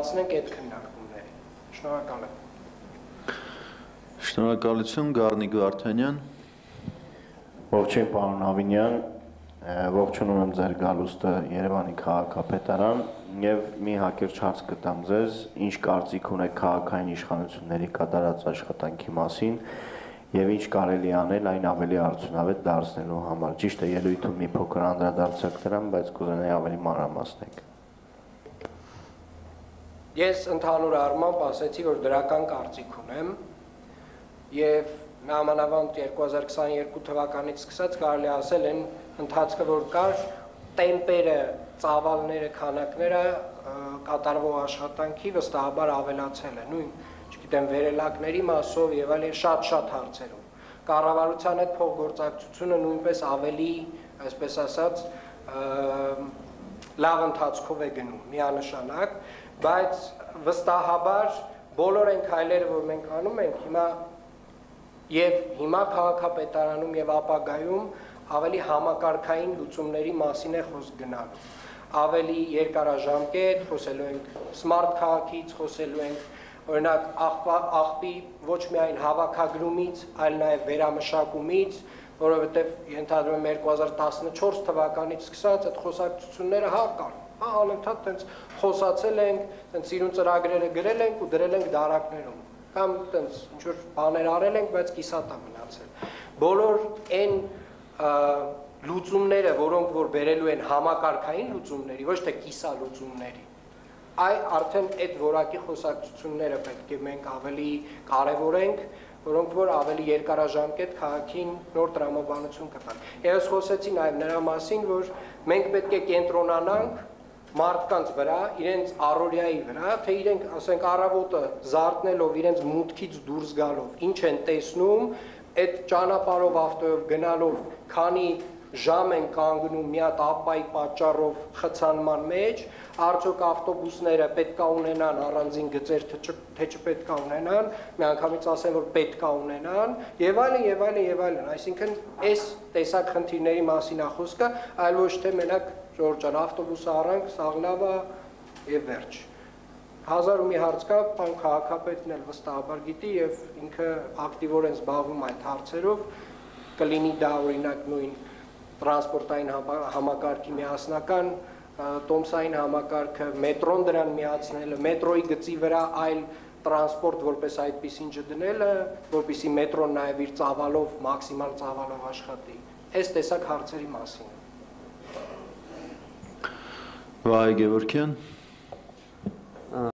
անցնենք այդ քննարկումների։ Շնորհակալ եմ։ Շնորհակալություն Գառնիկ Վարդանյան։ Ողջույն պարոն Ավինյան, ողջունում եմ ձեր գալուստը Երևանի քաղաքապետարան եւ մի հակերճ հարց կտամ ձեզ, ինչ կարծիք ունեք քաղաքային իշխանությունների կատարած աշխատանքի մասին եւ ինչ կարելի անել այն ավելի արդյունավետ դարձնելու համար։ Ճիշտ է, ելույթում մի փոքր անդրադարձակ դրան, բայց կուզենայի ավելի մանրամասնեք։ Ես ընդհանուր առմամբ ասացի, որ դրական կարծիք ունեմ եւ նամանավանդ 2022 թվականից սկսած կարելի ասել են ընթացքը որ կար տեմպերը, ծավալները, քանակները կատարվող աշխատանքի վստահաբար ավելացել են։ Նույն, չգիտեմ, վերելակների մասով եւ այլն շատ-շատ հարցերում։ Կառավարության հետ փոխգործակցությունը նույնպես ավելի, այսպես ասած, լավ ընթացքով է գնում, միանշանակ, բայց վստահաբար բոլոր այն քայլերը, որ մենք անում ենք, հիմա եւ հիմա քաղաքապետարանում եւ ապագայում ավելի համակարգային լուծումների մասին է խոսք գնալու ավելի երկարաժամկետ խոսելու ենք smart քաղաքից խոսելու ենք օրինակ աղբի ոչ միայն հավաքագրումից այլ նաեւ վերամշակումից որովհետեւ ենթադրում եմ 2014 թվականից սկսած այդ խոսակցությունները հա կան հա անընդհատ տենց խոսացել ենք տենց իրուն ծրագրերը գրել ենք ու դրել ենք դարակներում կամ տենց ինչ որ բաներ արել ենք, բայց կիսատ է մնացել։ Բոլոր այն լուծումները, որոնք որ բերելու են համակարգային լուծումների, ոչ թե կիսա լուծումների, այ արդեն այդ որակի խոսակցությունները պետք է մենք ավելի կարևորենք, որոնք որ ավելի երկարաժամկետ քաղաքին նոր տրամաբանություն կտան։ Ես խոսեցի նաև նրա մասին, որ մենք պետք է կենտրոնանանք մարդկանց վրա, իրենց առօրյայի վրա, թե իրենք, ասենք, առավոտը զարթնելով, իրենց մուտքից դուրս գալով, ինչ են տեսնում, այդ ճանապարհով ավտոյով գնալով, քանի ժամ են կանգնում մի հատ ապայի պատճառով խցանման մեջ, արդյոք ավտոբուսները պետքա ունենան առանձին գծեր, թե չպետքա ունենան, մի անգամից ասեն, որ պետքա ունենան, եւ այլն եւ այլն եւ այլն, այսինքն այս տեսակ խնդիրների մասին է խոսքը, այլ ոչ թե մենակ Ժորժ ջան, ավտոբուսը առանք, սաղլավա եւ վերջ։ Հազար ու մի հարց կա, պան քաղաքապետն էլ վստահաբար գիտի եւ ինքը ակտիվորեն զբաղվում այդ հարցերով, կլինի դա օրինակ նույն տրանսպորտային համակարգի միասնական տոմսային համակարգը, մետրոն դրան միացնելը, մետրոյի գծի վրա այլ տրանսպորտ որպես այդպեսին չդնելը, որպեսի մետրոն նաև իր ծավալով, մաքսիմալ ծավալով աշխատի։ Այս տեսակ հարցերի մասին։ Վահե Գևորգյան